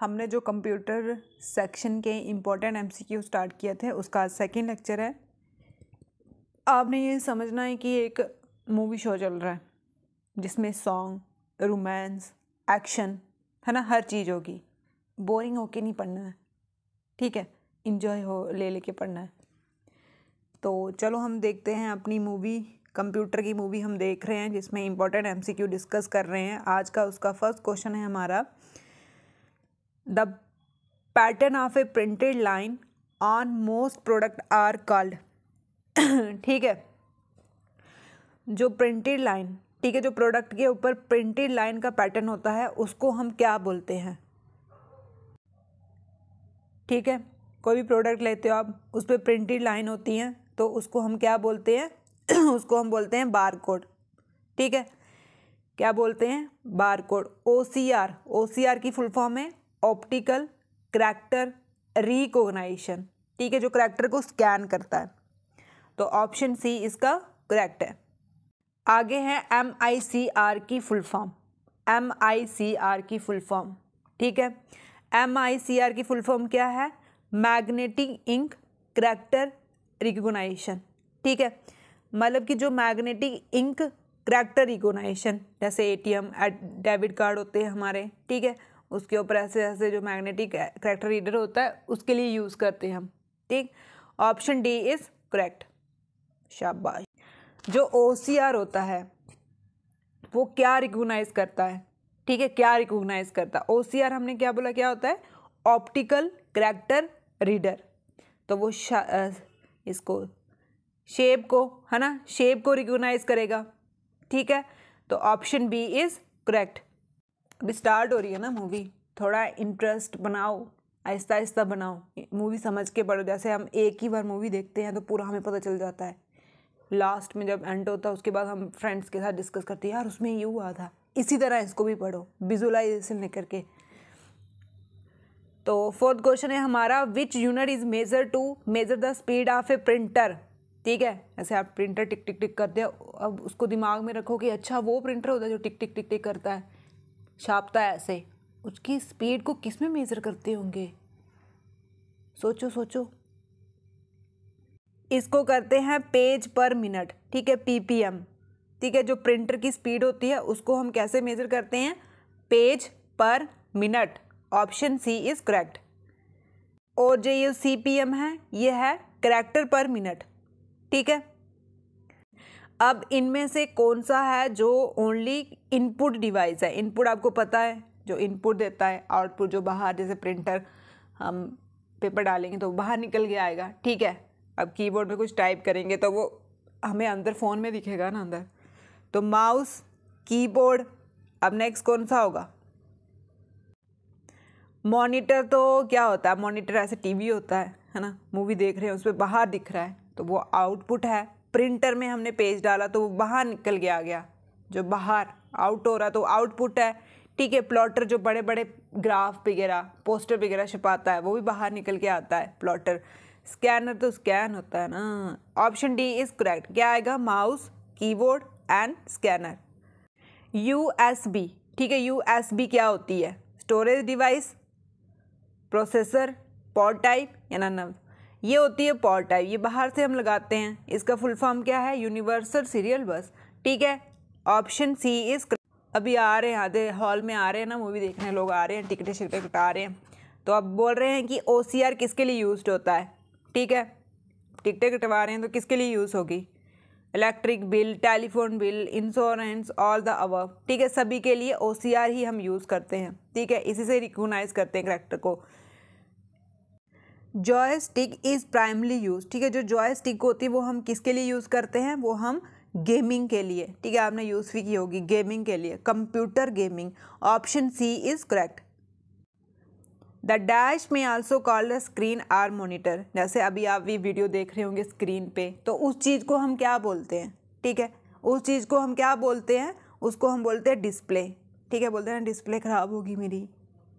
हमने जो computer section के इम्पोर्टेंट एमसीक्यू स्टार्ट किए थे, उसका सेकेंड लेक्चर है। आपने ये समझना है कि एक मूवी शो चल रहा है, जिसमें सॉन्ग रोमांस एक्शन है ना, हर चीज़ होगी। बोरिंग होके नहीं पढ़ना है, ठीक है? इन्जॉय हो, ले लेके पढ़ना है। तो चलो हम देखते हैं अपनी मूवी कंप्यूटर की मूवी हम देख रहे हैं, जिसमें इम्पोर्टेंट एमसीक्यू डिस्कस कर रहे हैं। आज का उसका फ़र्स्ट क्वेश्चन है हमारा the pattern of a printed line on most product are called ठीक है? जो प्रिंटेड लाइन ठीक है, जो प्रोडक्ट के ऊपर प्रिंटेड लाइन का पैटर्न होता है, उसको हम क्या बोलते हैं? ठीक है? कोई भी प्रोडक्ट लेते हो आप, उस पर प्रिंटेड लाइन होती हैं तो उसको हम क्या बोलते हैं? उसको हम बोलते हैं बार कोड ठीक है? क्या बोलते हैं? Bar code O C R O C R की फुल फॉर्म है? ऑप्टिकल करैक्टर रिकोगनाइजेशन ठीक है, जो करैक्टर को स्कैन करता है। तो ऑप्शन सी इसका करेक्ट है। आगे है एम आई सी आर की full form. M I C R की फुल फॉर्म। ठीक है एम आई सी आर की फुल फॉर्म क्या है? मैग्नेटिक इंक करैक्टर रिकोगनाइजेशन ठीक है मतलब कि जो मैग्नेटिक इंक करैक्टर रिकोगनाइजेशन जैसे एटीएम डेबिट कार्ड होते हैं हमारे। ठीक है उसके ऊपर ऐसे ऐसे जो मैग्नेटिक करेक्टर रीडर होता है, उसके लिए यूज़ करते हैं हम। ठीक? ऑप्शन डी इज़ करेक्ट शाबाश। जो ओसीआर होता है, वो क्या रिकोगनाइज करता है? ठीक है, क्या रिकोगनाइज करता है? ओसीआर हमने क्या बोला, क्या होता है? ऑप्टिकल करेक्टर रीडर तो वो इसको शेप को, है ना? शेप को रिकोगनाइज करेगा। ठीक है? तो ऑप्शन बी इज़ करेक्ट अभी स्टार्ट हो रही है ना मूवी थोड़ा इंटरेस्ट बनाओ, आहिस्ता आहिस्ता बनाओ। मूवी समझ के पढ़ो, जैसे हम एक ही बार मूवी देखते हैं तो पूरा हमें पता चल जाता है। लास्ट में जब एंड होता है, उसके बाद हम फ्रेंड्स के साथ डिस्कस करते हैं, यार उसमें ये हुआ था। इसी तरह इसको भी पढ़ो विजुलाइजेशन लेकर के। तो फोर्थ क्वेश्चन है हमारा which unit is measure to measure the speed of a printer ठीक है? ऐसे आप प्रिंटर टिक टिक टिक करते हो, अब उसको दिमाग में रखो कि अच्छा वो प्रिंटर होता है जो टिक टिक टिक टिक करता है। छापता है ऐसे। उसकी स्पीड को किसमें मेज़र करते होंगे? सोचो सोचो। इसको करते हैं पेज पर मिनट ठीक है पीपीएम ठीक है, जो प्रिंटर की स्पीड होती है, उसको हम कैसे मेज़र करते हैं? Page per minute option C is correct और जो ये सी पी एम है, ये है करेक्टर पर मिनट ठीक है? अब इनमें से कौन सा है जो ओनली इनपुट डिवाइस है? इनपुट आपको पता है, जो इनपुट देता है आउटपुट जो बाहर, जैसे प्रिंटर हम पेपर डालेंगे तो बाहर निकल के आएगा, ठीक है? अब कीबोर्ड में कुछ टाइप करेंगे तो वो हमें अंदर फ़ोन में दिखेगा ना अंदर। तो माउस कीबोर्ड अब नेक्स्ट कौन सा होगा? मॉनिटर तो क्या होता है? मॉनिटर ऐसे टीवी होता है है ना? मूवी देख रहे हैं उस पर बाहर दिख रहा है तो वो आउटपुट है। प्रिंटर में हमने पेज डाला तो वो बाहर निकल के आ गया। जो बाहर आउट हो रहा तो आउटपुट है। ठीक है, प्लॉटर जो बड़े बड़े ग्राफ वगैरह, पोस्टर वगैरह छपाता है, वो भी बाहर निकल के आता है, प्लॉटर। स्कैनर तो स्कैन होता है ना। Option D is correct. क्या आएगा? Mouse, keyboard and scanner. U S B ठीक है यू एस बी क्या होती है? Storage device, processor, pod type या नन? ये होती है पॉड टाइप। ये बाहर से हम लगाते हैं। इसका फुल फॉर्म क्या है? यूनिवर्सल सीरियल बस। ठीक है? ऑप्शन सी इज़ अभी आ रहे हैं, आधे हॉल में आ रहे हैं ना, मूवी देखने लोग आ रहे हैं, टिकटें शिकटें कटा रहे हैं। तो अब बोल रहे हैं कि ओसीआर किसके लिए यूज़ होता है? ठीक है? टिकटें कटवा रहे हैं तो किसके लिए यूज़ होगी? Electric bill telephone bill insurance all the above ठीक है? सभी के लिए ओसीआर ही हम यूज़ करते हैं। ठीक है? इसी से रिकोगनाइज करते हैं करेक्टर को। Joystick is primarily use ठीक है? जो जॉय स्टिक होती है, वो हम किसके लिए यूज़ करते हैं? वो हम गेमिंग के लिए, ठीक है? आपने यूज़ भी की होगी गेमिंग के लिए computer gaming option C is correct the dash में also called screen or monitor जैसे अभी आप भी वीडियो देख रहे होंगे स्क्रीन पे तो उस चीज़ को हम क्या बोलते हैं? ठीक है? उस चीज़ को हम क्या बोलते हैं? उसको हम बोलते हैं डिस्प्ले ठीक है? बोलते हैं डिस्प्ले ख़राब होगी मेरी,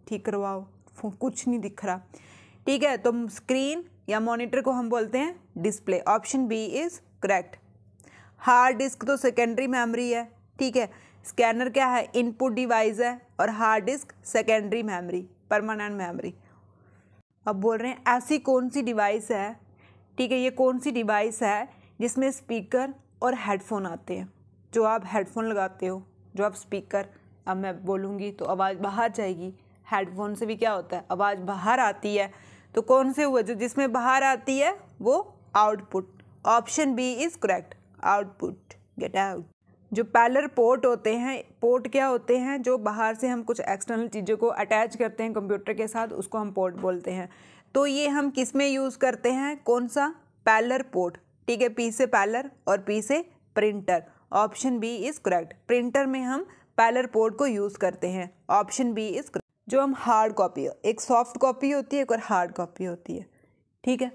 ठीक करवाओ कुछ नहीं दिख रहा. ठीक है तो स्क्रीन या मॉनिटर को हम बोलते हैं display option B is correct hard disk तो सेकेंडरी मेमोरी है, ठीक है. स्कैनर क्या है? इनपुट डिवाइस है और hard disk secondary memory permanent memory अब बोल रहे हैं, ऐसी कौन सी डिवाइस है, ठीक है, ये कौन सी डिवाइस है जिसमें स्पीकर और हेडफोन आते हैं? जो आप हेडफोन लगाते हो, जो आप स्पीकर अब मैं बोलूँगी तो आवाज़ बाहर जाएगी. हेडफोन से भी क्या होता है? आवाज़ बाहर आती है तो कौन से हुए जो जिसमें बाहर आती है, वो output option B is correct output get out जो पैलर पोर्ट होते हैं पोर्ट क्या होते हैं? जो बाहर से हम कुछ एक्सटर्नल चीज़ों को अटैच करते हैं कंप्यूटर के साथ, उसको हम पोर्ट बोलते हैं। तो ये हम किसमें यूज़ करते हैं? कौन सा? पैलर पोर्ट ठीक है पी से पैलर और पी से printer option B is correct printer में हम पैलर पोर्ट को यूज़ करते हैं. ऑप्शन बी इज़ जो हम हार्ड कॉपी एक सॉफ्ट कॉपी होती है, एक और हार्ड कॉपी होती है, ठीक है?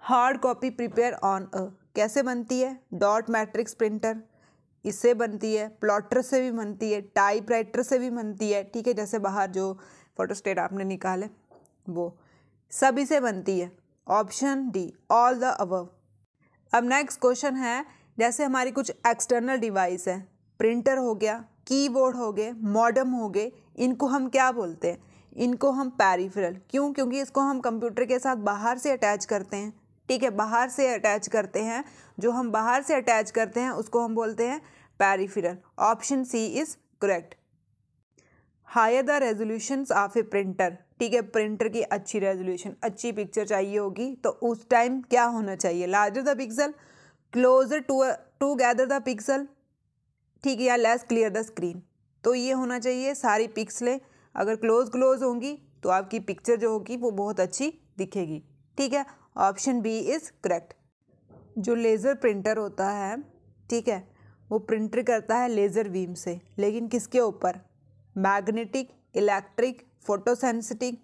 Hard copy prepare on a कैसे बनती है? डॉट मैट्रिक्स प्रिंटर इससे बनती है प्लॉटर से भी बनती है टाइप राइटर से भी बनती है, ठीक है? जैसे बाहर जो फोटोस्टेट आपने निकाले, वो सभी से बनती है। Option D all the above अब नेक्स्ट क्वेश्चन है, जैसे हमारी कुछ एक्सटर्नल डिवाइस है प्रिंटर हो गया कीबोर्ड हो गए मॉडम हो गए इनको हम क्या बोलते हैं? इनको हम पैरीफरल क्यों? क्योंकि इसको हम कंप्यूटर के साथ बाहर से अटैच करते हैं। ठीक है, बाहर से अटैच करते हैं। जो हम बाहर से अटैच करते हैं, उसको हम बोलते हैं peripheral option C is correct higher the resolution of a printer ठीक है प्रिंटर की अच्छी रेजोल्यूशन अच्छी पिक्चर चाहिए होगी तो उस टाइम क्या होना चाहिए? Larger the pixel closer to together the pixel ठीक है, या लेस क्लियर द स्क्रीन तो ये होना चाहिए, सारी पिक्सलें अगर क्लोज क्लोज होंगी तो आपकी पिक्चर जो होगी वो बहुत अच्छी दिखेगी। ठीक है? Option B is correct. जो लेज़र प्रिंटर होता है, ठीक है, वो प्रिंटर करता है लेज़र बीम से, लेकिन किसके ऊपर? Magnetic, electric, photosensitive.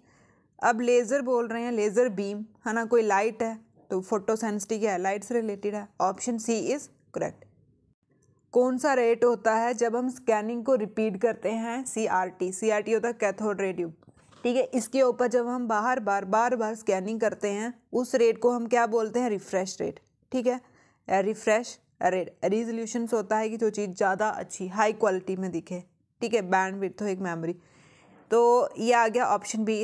अब लेज़र बोल रहे हैं, लेज़र बीम, है ना, कोई लाइट है तो फोटोसेंसिटिक है लाइट से रिलेटेड है, ऑप्शन सी इज़ करेक्ट। कौन सा रेट होता है जब हम स्कैनिंग को रिपीट करते हैं? C R T C R T होता है कैथोड रे ट्यूब ठीक है, इसके ऊपर जब हम बाहर, बार बार बार स्कैनिंग करते हैं, उस रेट को हम क्या बोलते हैं? रिफ्रेश रेट ठीक है? रिफ्रेश रेट रिजोल्यूशन होता है कि जो चीज़ ज़्यादा अच्छी हाई क्वालिटी में दिखे। ठीक है? बैंड विथ हो एक मेमोरी तो ये आ गया ऑप्शन बी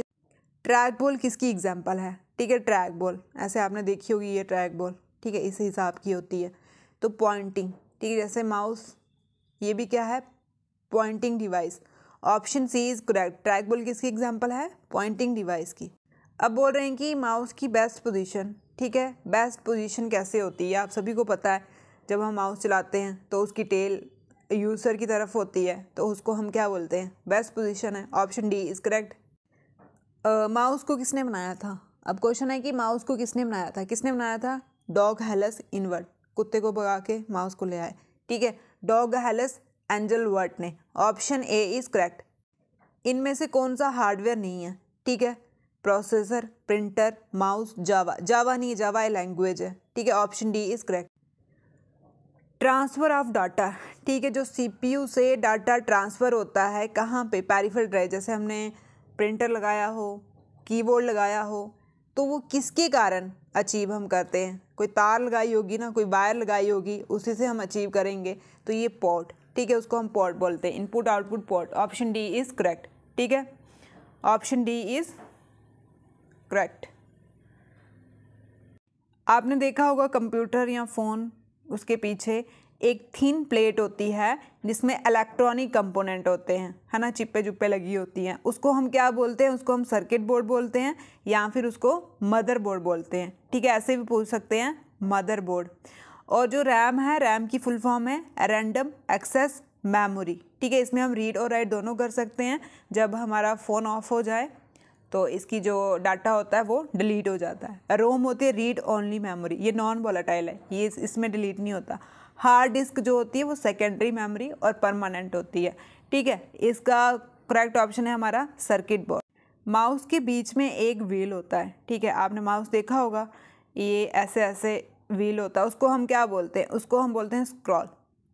ट्रैक बॉल किसकी एग्ज़ाम्पल है? ठीक है ट्रैक बॉल ऐसे आपने देखी होगी ये ट्रैक बॉल ठीक है, इस हिसाब की होती है। तो पॉइंटिंग ठीक है जैसे माउस, ये भी क्या है? Pointing device option C is correct track ball किसकी एग्ज़ाम्पल है? पॉइंटिंग डिवाइस की. अब बोल रहे हैं कि माउस की बेस्ट पोजीशन ठीक है? बेस्ट पोजीशन कैसे होती है? आप सभी को पता है, जब हम माउस चलाते हैं तो उसकी टेल यूज़र की तरफ़ होती है तो उसको हम क्या बोलते हैं? बेस्ट पोजीशन है. Option D is correct mouse को किसने बनाया था? अब क्वेश्चन है कि माउस को किसने बनाया था? किसने बनाया था? डॉग हेलस इनवर्ट कुत्ते को भगा के माउस को ले आए। ठीक है, डॉग हेलस, एंजल वर्ट ने। Option A is correct. इनमें से कौन सा हार्डवेयर नहीं है? ठीक है, processor, printer, mouse, Java. Java नहीं जावा लैंग्वेज है। ठीक है, option D is correct. Transfer of data. ठीक है, जो सीपीयू से डाटा ट्रांसफ़र होता है, कहाँ पे? पैरिफल ड्राइव, जैसे हमने प्रिंटर लगाया हो, कीबोर्ड लगाया हो तो वो किसके कारण अचीव हम करते हैं? कोई तार लगाई होगी ना, कोई वायर लगाई होगी, उसी से हम अचीव करेंगे। तो ये पॉट ठीक है, उसको हम पोर्ट बोलते हैं। Input output port option D is correct ठीक है? ऑप्शन डी इज़ करेक्ट आपने देखा होगा कंप्यूटर या फ़ोन उसके पीछे एक थीन प्लेट होती है, जिसमें इलेक्ट्रॉनिक कंपोनेंट होते हैं, है ना चिप्पे जुप्पे लगी होती हैं। उसको हम क्या बोलते हैं? उसको हम सर्किट बोर्ड बोलते हैं, या फिर उसको मदर बोर्ड बोलते हैं। ठीक है, ऐसे भी पूछ सकते हैं मदर बोर्ड और जो रैम है रैम की फुल फॉर्म है रैंडम एक्सेस मेमोरी ठीक है, इसमें हम रीड और राइट दोनों कर सकते हैं। जब हमारा फ़ोन ऑफ़ हो जाए तो इसकी जो डाटा होता है, वो डिलीट हो जाता है। रोम होती है रीड ओनली मेमोरी ये नॉन वॉलेटाइल है, ये इसमें डिलीट नहीं होता। हार्ड डिस्क जो होती है वो सेकेंडरी मेमोरी और परमानेंट होती है। ठीक है, इसका करेक्ट ऑप्शन है हमारा सर्किट बोर्ड माउस के बीच में एक व्हील होता है, ठीक है, आपने माउस देखा होगा, ये ऐसे ऐसे व्हील होता है, उसको हम क्या बोलते हैं? उसको हम बोलते हैं scroll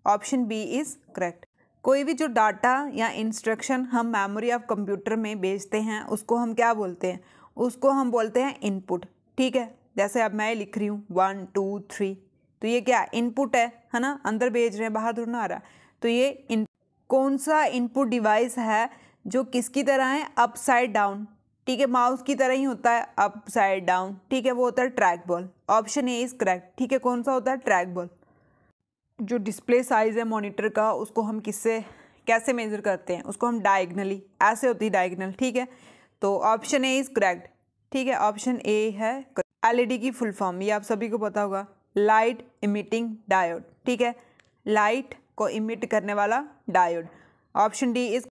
option B is correct कोई भी जो डाटा या इंस्ट्रक्शन हम मेमोरी ऑफ़ कंप्यूटर में भेजते हैं, उसको हम क्या बोलते हैं? उसको हम बोलते हैं इनपुट ठीक है, जैसे अब मैं लिख रही हूँ वन टू थ्री तो ये क्या इनपुट है? है ना? अंदर भेज रहे हैं, बाहर दूर ना आ रहा। तो ये इन, कौन सा इनपुट डिवाइस है जो किसकी तरह है? अपसाइड डाउन ठीक है माउस की तरह ही होता है अप साइड डाउन ठीक है, वो होता है track ball option A is correct ठीक है, कौन सा होता है? ट्रैक बॉल जो डिस्प्ले साइज़ है मॉनिटर का, उसको हम किससे, कैसे मेज़र करते हैं? उसको हम डायगनली ऐसे होती है डायगनल ठीक है? तो ऑप्शन ए इज़ करेक्ट ठीक है ऑप्शन ए है एलईडी की फुल फॉर्म ये आप सभी को पता होगा। लाइट इमिटिंग डायोड, ठीक है? लाइट को इमिट करने वाला डायोड। ऑप्शन डी इस,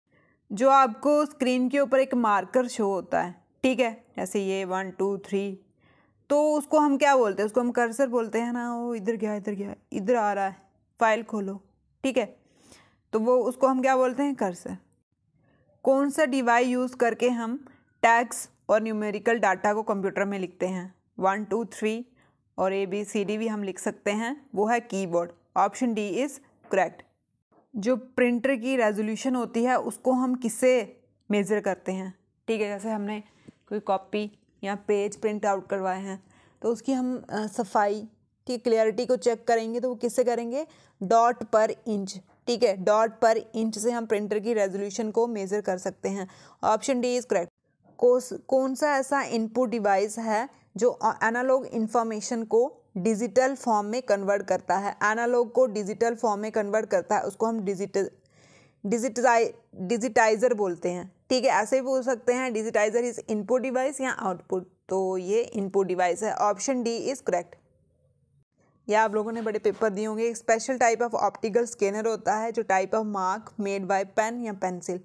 जो आपको स्क्रीन के ऊपर एक मार्कर शो होता है, ठीक है? जैसे ये वन, टू, थ्री तो उसको हम क्या बोलते हैं? उसको हम कर्सर बोलते हैं ना, वो इधर गया इधर गया, इधर आ रहा है, फ़ाइल खोलो, ठीक है? तो वो उसको हम क्या बोलते हैं? कर्सर। कौन सा डिवाइस यूज़ करके हम टैक्स और न्यूमेरिकल डाटा को कंप्यूटर में लिखते हैं? वन, टू, थ्री और ए बी सी डी भी हम लिख सकते हैं। वो है keyboard option D is correct जो प्रिंटर की रेजोल्यूशन होती है, उसको हम किससे मेज़र करते हैं? ठीक है, जैसे हमने कोई कॉपी या पेज प्रिंट आउट करवाए हैं तो उसकी हम सफ़ाई ठीक क्लियरिटी को चेक करेंगे तो वो किससे करेंगे? डॉट पर इंच ठीक है डॉट पर इंच से हम प्रिंटर की रेजोल्यूशन को मेज़र कर सकते हैं। ऑप्शन डी इज़ करेक्ट कौन सा ऐसा इनपुट डिवाइस है जो एनालॉग इन्फॉर्मेशन को डिजिटल फॉर्म में कन्वर्ट करता है। एनालॉग को डिजिटल फॉर्म में कन्वर्ट करता है, उसको हम डिजिटल डिजिटाइ डिजिटाइज़र बोलते हैं। ठीक है, ऐसे भी बोल सकते हैं डिजिटाइज़र इज़ इनपुट डिवाइस या आउटपुट तो ये इनपुट डिवाइस है ऑप्शन डी इज़ करेक्ट या आप लोगों ने बड़े पेपर दिए होंगे। एक special type of optical scanner होता है, जो type of mark made by pen या पेंसिल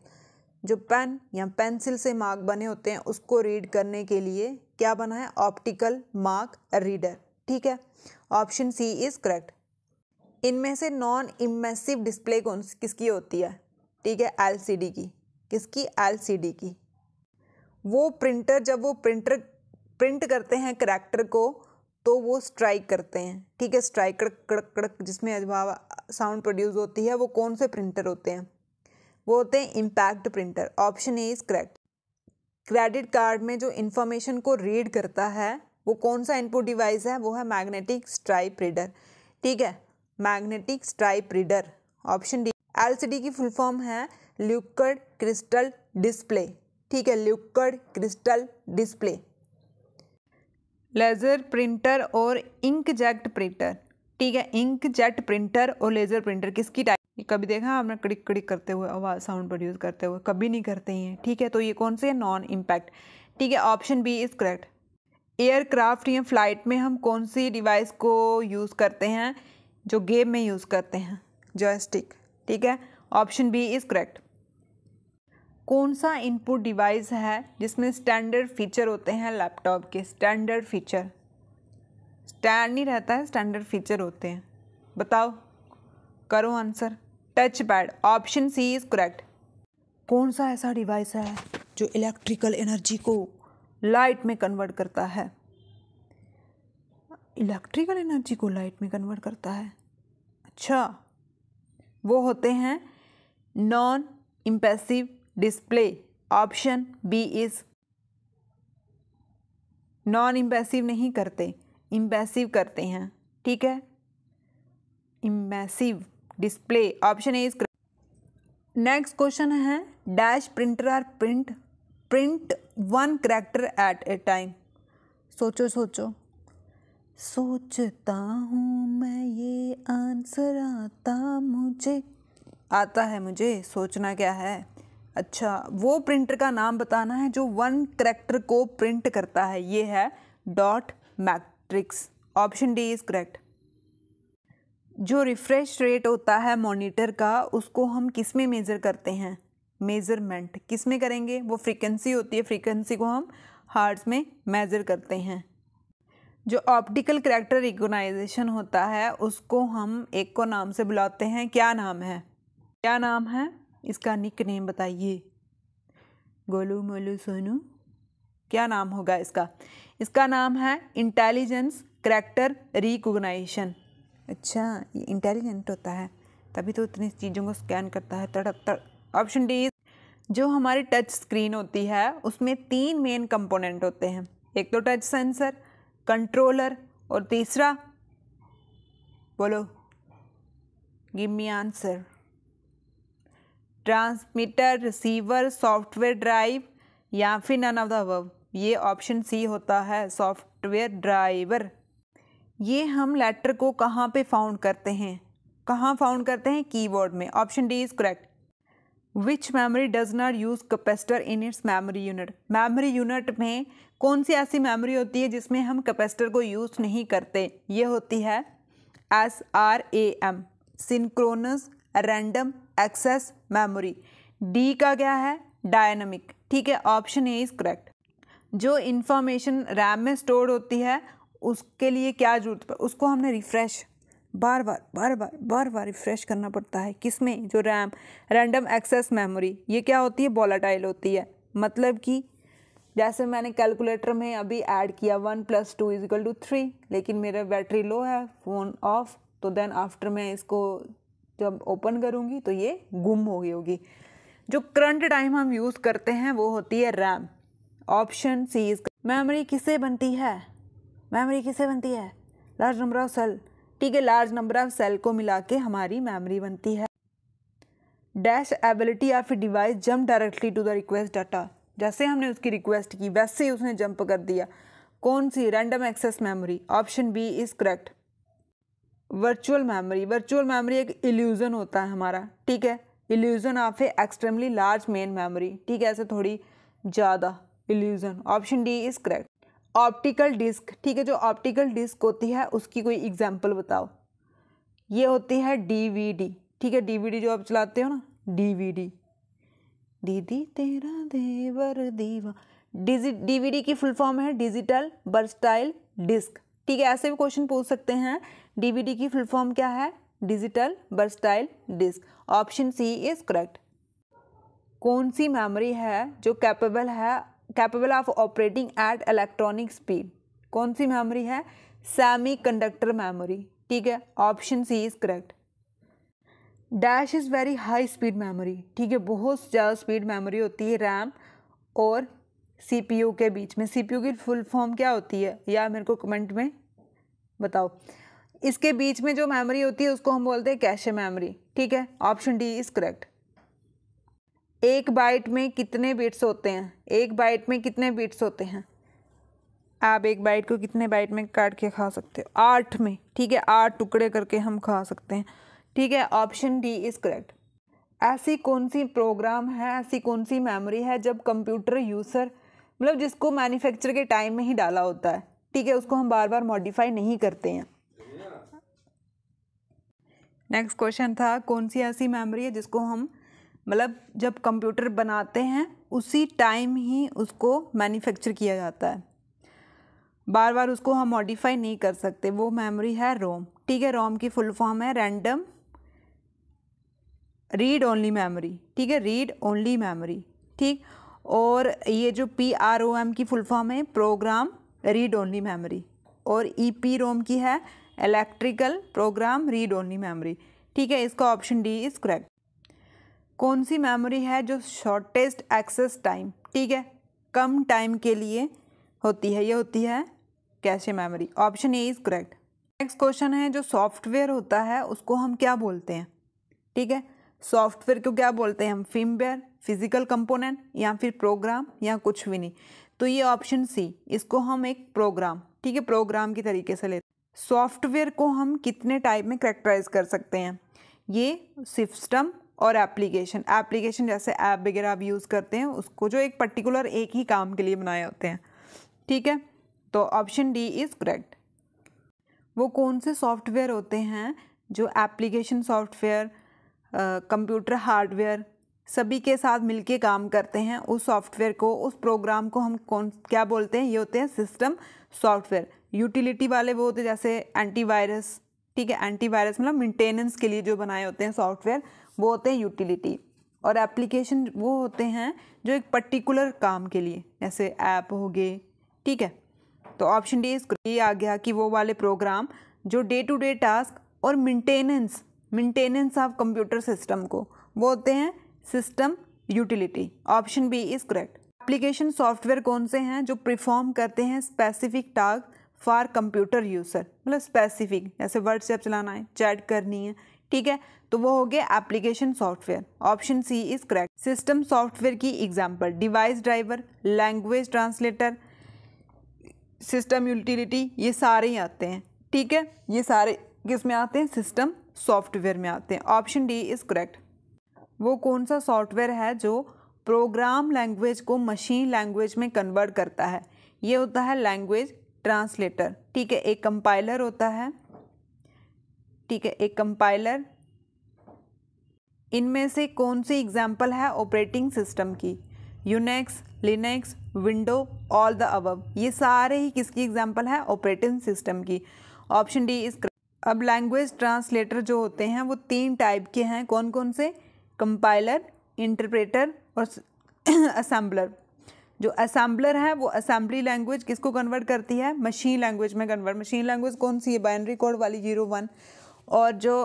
जो पेन या पेंसिल से मार्क बने होते हैं, उसको रीड करने के लिए क्या बना है? Optical mark reader. ठीक है? Option C is correct. इनमें से नॉन इमेसिव डिस्प्ले कौन किसकी होती है? ठीक है, एलसीडी की। किसकी? एलसीडी की। वो प्रिंटर, जब वो प्रिंटर प्रिंट करते हैं करेक्टर को तो वो स्ट्राइक करते हैं। ठीक है? स्ट्राइक, कड़क कड़क कड़क, जिसमें साउंड प्रोड्यूस होती है, वो कौन से प्रिंटर होते हैं? वो होते हैं impact printer option A is correct credit card में जो इंफॉर्मेशन को रीड करता है, वो कौन सा इनपुट डिवाइस है? वो है मैग्नेटिक स्ट्राइप रीडर ठीक है? Magnetic stripe reader option D LCD की फुल फॉर्म है ल्यूकर्ड क्रिस्टल डिस्प्ले ठीक है? Liquid crystal display laser printer और इंक जेट प्रिंटर ठीक है? इंक जेट प्रिंटर और लेज़र प्रिंटर किसकी टाइप कभी देखा आपने कड़िक कड़िक करते हुए आवाज़ साउंड प्रोड्यूस करते हुए? कभी नहीं करते हैं, ठीक है? तो ये कौन से? है नॉन इम्पैक्ट ठीक है? Option B is correct aircraft या फ़्लाइट में हम कौन सी डिवाइस को यूज़ करते हैं? जो गेम में यूज़ करते हैं जॉयस्टिक ठीक है? ऑप्शन बी इज़ करेक्ट कौन सा इनपुट डिवाइस है जिसमें स्टैंडर्ड फीचर होते हैं लैपटॉप के? स्टैंडर्ड फीचर स्टैंड नहीं रहता है स्टैंडर्ड फीचर होते हैं। बताओ, करो answer touch pad, option C is correct. कौन सा ऐसा डिवाइस है जो इलेक्ट्रिकल एनर्जी को लाइट में कन्वर्ट करता है? इलेक्ट्रिकल एनर्जी को लाइट में कन्वर्ट करता है। अच्छा वो होते हैं non emissive display option B is non emissive नहीं करते इम्पेसिव करते हैं, ठीक है? Emissive display option A is next question है dash printer are print print one character at a time सोचो सोचो। सोचता हूँ मैं ये आंसर आता मुझे। आता है मुझे, सोचना क्या है? अच्छा वो प्रिंटर का नाम बताना है जो वन करेक्टर को प्रिंट करता है। ये है dot matrix option D is correct जो रिफ्रेश रेट होता है मॉनिटर का, उसको हम किसमें मेज़र करते हैं? मेज़रमेंट किसमें करेंगे? वो फ्रीक्वेंसी होती है फ्रीक्वेंसी को हम हार्ट्स में मेज़र करते हैं। जो ऑप्टिकल करेक्टर रिकोगनाइजेशन होता है, उसको हम एक को नाम से बुलाते हैं। क्या नाम है? क्या नाम है? इसका निक नेम बताइए। गोलू मोलू सोनू। क्या नाम होगा इसका? इसका नाम है इंटेलिजेंस करेक्टर रिकोगनाइजेशन अच्छा ये इंटेलिजेंट होता है, तभी तो इतनी चीज़ों को स्कैन करता है, तड़प, तड़ ऑप्शन डी जो हमारी टच स्क्रीन होती है, उसमें तीन मेन कंपोनेंट होते हैं, एक तो टच सेंसर कंट्रोलर और तीसरा, बोलो give me answer transmitter receiver software drive या फिर नन ऑफ़ द अबव ये ऑप्शन सी होता है सॉफ्टवेयर ड्राइवर ये हम लेटर को कहाँ पे फाउंड करते हैं? कहाँ फाउंड करते हैं? कीबोर्ड में। Option D is correct which memory does not use capacitor in its memory unit memory unit में कौन सी ऐसी मेमोरी होती है जिसमें हम कैपेसिटर को यूज़ नहीं करते? ये होती है S R A M synchronous random access memory D का क्या है? डायनामिक ठीक है ऑप्शन ए इज़ करेक्ट जो इन्फॉर्मेशन रैम में स्टोर होती है उसके लिए क्या ज़रूरत है उसको हमने रिफ़्रेश बार बार बार बार बार बार रिफ़्रेश करना पड़ता है। किसमें जो रैम रैंडम एक्सेस मेमोरी ये क्या होती है? बॉलाटाइल होती है। मतलब कि, जैसे मैंने कैलकुलेटर में अभी ऐड किया one plus two is two three लेकिन मेरा बैटरी लो है फ़ोन ऑफ़ तो देन आफ्टर मैं इसको जब ओपन करूँगी तो ये गुम हो गई होगी। जो करंट टाइम हम यूज़ करते हैं, वो होती है RAM option C is memory किससे बनती है? मेमोरी किससे बनती है? लार्ज नंबर ऑफ़ सेल ठीक है लार्ज नंबर ऑफ़ सेल को मिला के हमारी मेमोरी बनती है। Dash ability of a device jump directly to the request data जैसे हमने उसकी रिक्वेस्ट की, वैसे ही उसने जंप कर दिया। कौन सी? Random access memory option B is correct virtual memory virtual memory एक इल्यूज़न होता है हमारा। ठीक है? Illusion of a extremely large main memory ठीक है, ऐसे थोड़ी ज़्यादा illusion option D is correct optical disk, ठीक है, जो ऑप्टिकल डिस्क होती है, उसकी कोई एग्ज़ाम्पल बताओ। ये होती है डीवीडी ठीक है डीवीडी जो आप चलाते हो ना डीवीडी दीदी तेरा देवर दीवा। डीवीडी की फुल फॉर्म है डिजिटल बर्स्टाइल डिस्क ठीक है, ऐसे भी क्वेश्चन पूछ सकते हैं। डीवीडी की फुल फॉर्म क्या है? Digital versatile disk option C is correct कौन सी मेमोरी है जो कैपेबल है capable of operating at electronic speed कौन सी मेमोरी है? सेमी कंडक्टर मेमोरी ठीक है? Option C is correct dash is very high speed memory ठीक है? बहुत ज़्यादा स्पीड मेमोरी होती है रैम और सीपीयू के बीच में। सीपीयू की फुल फॉर्म क्या होती है? या मेरे को कमेंट में बताओ। इसके बीच में जो मेमोरी होती है, उसको हम बोलते हैं कैशे मेमोरी ठीक है? ऑप्शन डी इज़ करेक्ट एक बाइट में कितने बिट्स होते हैं? एक बाइट में कितने बिट्स होते हैं? आप एक बाइट को कितने बाइट में काट के खा सकते हो? आठ में, ठीक है? आठ टुकड़े करके हम खा सकते हैं। ठीक है ऑप्शन डी इज़ करेक्ट ऐसी कौन सी प्रोग्राम है, ऐसी कौन सी मेमोरी है जब कंप्यूटर यूज़र मतलब जिसको मैन्युफैक्चर के टाइम में ही डाला होता है, ठीक है? उसको हम बार बार मॉडिफाई नहीं करते हैं। नेक्स्ट क्वेश्चन था, कौन सी ऐसी मेमोरी है जिसको हम मतलब जब कंप्यूटर बनाते हैं, उसी टाइम ही उसको मैन्युफैक्चर किया जाता है। बार बार उसको हम मॉडिफाई नहीं कर सकते, वो मेमोरी है रोम। ठीक है, रोम की फुल फॉर्म है रैंडम रीड ओनली मेमोरी। ठीक है, रीड ओनली मेमोरी। ठीक, और ये जो पी आर ओ एम की फुल फॉर्म है, प्रोग्राम रीड ओनली मेमोरी। और ई पी रोम की है, electrical program read only memory. ठीक है, इसका ऑप्शन डी इज़ करेक्ट। कौन सी मेमोरी है जो शॉर्टेस्ट एक्सेस टाइम ठीक है? कम टाइम के लिए होती है, ये होती है cache memory option A is correct next question है, जो सॉफ्टवेयर होता है, उसको हम क्या बोलते हैं? ठीक है? सॉफ्टवेयर को क्या बोलते हैं हम? फिमवेयर फ़िज़िकल कंपोनेंट या फिर प्रोग्राम या कुछ भी नहीं। तो ये ऑप्शन सी इसको हम एक प्रोग्राम ठीक है? प्रोग्राम की तरीके से लेते सॉफ्टवेयर को हम कितने टाइप में करेक्टराइज कर सकते हैं? ये सिस्टम और एप्लीकेशन एप्लीकेशन जैसे ऐप वगैरह आप यूज़ करते हैं, उसको जो एक पर्टिकुलर एक ही काम के लिए बनाए होते हैं। ठीक है? तो ऑप्शन डी इज़ करेक्ट वो कौन से सॉफ्टवेयर होते हैं? जो एप्लीकेशन सॉफ्टवेयर कंप्यूटर हार्डवेयर सभी के साथ मिलके काम करते हैं, उस सॉफ्टवेयर को, उस प्रोग्राम को हम कौन, क्या बोलते हैं? ये होते हैं सिस्टम सॉफ्टवेयर यूटिलिटी वाले वो होते हैं जैसे एंटीवायरस ठीक है? एंटीवायरस मतलब मेंटेनेंस के लिए जो बनाए होते हैं सॉफ्टवेयर वो होते हैं यूटिलिटी और एप्लीकेशन वो होते हैं जो एक पर्टिकुलर काम के लिए, जैसे ऐप हो गए, ठीक है? तो ऑप्शन डी ये आ गया कि वो वाले प्रोग्राम जो डे टू डे टास्क और maintenance maintenance of computer system को, वो होते हैं system utility option B is correct application software कौन से हैं जो परफॉर्म करते हैं specific task for computer user मतलब स्पेसिफिक जैसे व्हाट्सएप चलाना है चैट करनी है ठीक है? तो वो हो गया application software option C is correct system software की example device driver language translator system utility ये सारे ही आते हैं. ठीक है? ये सारे किसमें आते हैं? सिस्टम सॉफ्टवेयर में आते हैं. ऑप्शन डी इज़ करेक्ट वो कौन सा सॉफ्टवेयर है जो प्रोग्राम लैंग्वेज को मशीन लैंग्वेज में कन्वर्ट करता है? ये होता है लैंग्वेज ट्रांसलेटर ठीक है? एक कंपाइलर होता है ठीक है, एक कंपाइलर इनमें से कौन सी एग्ज़ाम्पल है ऑपरेटिंग सिस्टम की? Unix Linux window all the above ये सारे ही किसकी एग्ज़ाम्पल है? ऑपरेटिंग सिस्टम की। ऑप्शन डी इज़ अब लैंग्वेज ट्रांसलेटर जो होते हैं, वो तीन टाइप के हैं। कौन कौन से? कंपाइलर इंटरप्रेटर और असम्बलर जो असम्बलर है, वो असम्बली लैंग्वेज किसको कन्वर्ट करती है? मशीन लैंग्वेज में कन्वर्ट मशीन लैंग्वेज कौन सी है? बाइनरी कोड वाली ज़ीरो वन और जो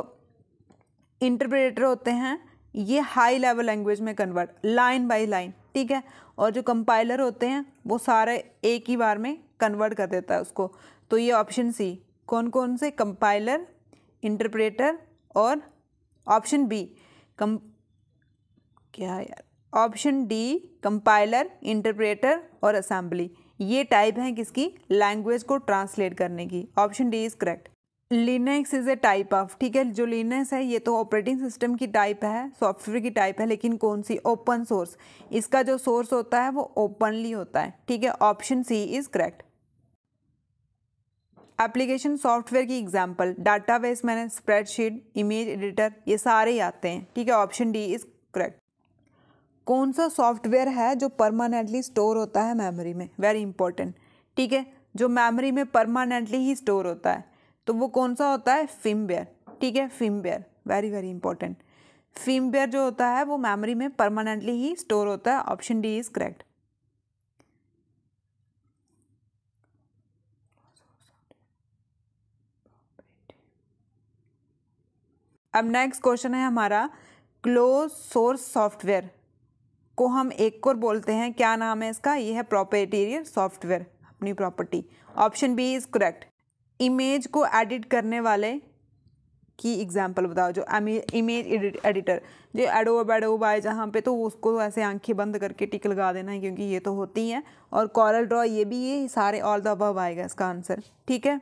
इंटरप्रेटर होते हैं, ये हाई लेवल लैंग्वेज में कन्वर्ट लाइन बाय लाइन ठीक है? और जो कंपाइलर होते हैं, वो सारे एक ही बार में कन्वर्ट कर देता है उसको। तो ये ऑप्शन सी कौन कौन से? कंपाइलर इंटरप्रेटर और ऑप्शन बी कम, क्या यार? ऑप्शन डी कंपाइलर इंटरप्रेटर और असेंबली ये टाइप हैं किसकी? लैंग्वेज को ट्रांसलेट करने की। Option D is correct Linux is a type of ठीक है, जो लिनक्स है, ये तो ऑपरेटिंग सिस्टम की टाइप है सॉफ्टवेयर की टाइप है, लेकिन कौन सी? ओपन सोर्स इसका जो सोर्स होता है, वो ओपनली होता है, ठीक है? Option C is correct application software की एग्जांपल डाटाबेस मैंने स्प्रेडशीट इमेज एडिटर ये सारे ही आते हैं, ठीक है? ऑप्शन डी इज़ करेक्ट कौन सा सॉफ्टवेयर है जो परमानेंटली स्टोर होता है मेमोरी में? वेरी इंपॉर्टेंट ठीक है? जो मेमोरी में परमानेंटली ही स्टोर होता है. तो वो कौन सा होता है? फिमवेयर ठीक है? Firmware very very important firmware जो होता है, वो मेमोरी में परमानेंटली ही स्टोर होता है. ऑप्शन डी इज़ करेक्ट अब नेक्स्ट क्वेश्चन है हमारा क्लोज सोर्स सॉफ्टवेयर को हम एक और बोलते हैं. क्या नाम है इसका? ये है प्रॉपर्टीरियर सॉफ्टवेयर अपनी property option B is correct image को एडिट करने वाले की एग्जांपल बताओ, जो इमेज एडिटर जो एडोब एडोब आए जहाँ पे तो उसको ऐसे आँखें बंद करके टिक लगा देना है, क्योंकि ये तो होती हैं। और कॉरल ड्रॉ ये भी, ये सारे ऑल द अबव आएगा इसका आंसर ठीक है?